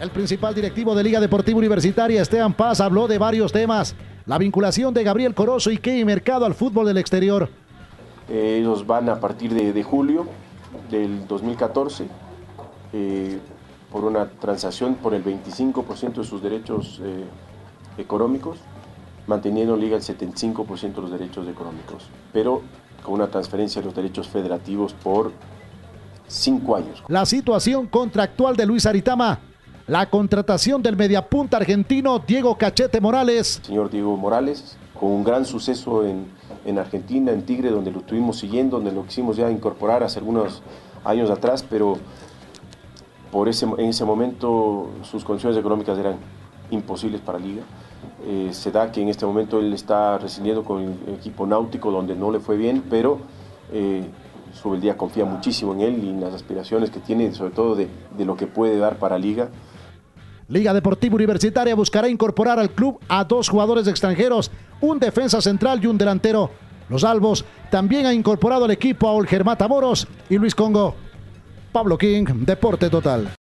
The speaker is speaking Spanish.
El principal directivo de Liga Deportiva Universitaria, Esteban Paz, habló de varios temas. La vinculación de Gabriel Corozo y Kevin Mercado al fútbol del exterior. Eh, ellos van a partir de, de julio del 2014 eh, por una transacción por el 25% de sus derechos eh, económicos, manteniendo en Liga el 75% de los derechos económicos, pero con una transferencia de los derechos federativos por cinco años. La situación contractual de Luis Aritama la contratación del mediapunta argentino Diego Cachete Morales. Señor Diego Morales, con un gran suceso en, en, Argentina, en Tigre, donde lo estuvimos siguiendo, donde lo quisimos ya incorporar hace algunos años atrás, pero por ese, en ese momento sus condiciones económicas eran imposibles para Liga. Eh, se da que en este momento él está rescindiendo con el equipo náutico, donde no le fue bien, pero eh, día confía muchísimo en él y en las aspiraciones que tiene, sobre todo de, de lo que puede dar para Liga. Liga Deportiva Universitaria buscará incorporar al club a dos jugadores extranjeros, un defensa central y un delantero. Los Albos también han incorporado al equipo a Olger Matamoros y Luis Congo. Pablo King, Deporte Total.